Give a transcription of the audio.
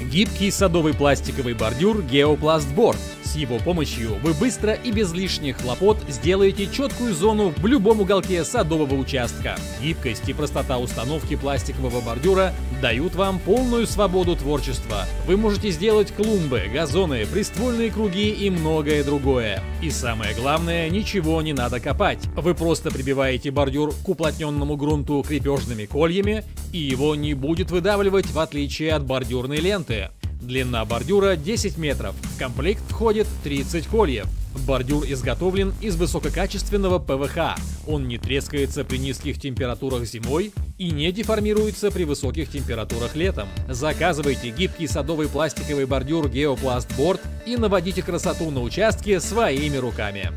Гибкий садовый пластиковый бордюр Geoplast Board. Его помощью вы быстро и без лишних хлопот сделаете четкую зону в любом уголке садового участка. Гибкость и простота установки пластикового бордюра дают вам полную свободу творчества. Вы можете сделать клумбы, газоны, приствольные круги и многое другое. И самое главное, ничего не надо копать. Вы просто прибиваете бордюр к уплотненному грунту крепежными кольями, и его не будет выдавливать в отличие от бордюрной ленты. Длина бордюра 10 метров. В комплект входит 30 кольев. Бордюр изготовлен из высококачественного ПВХ. Он не трескается при низких температурах зимой и не деформируется при высоких температурах летом. Заказывайте гибкий садовый пластиковый бордюр Geoplast Board и наводите красоту на участке своими руками.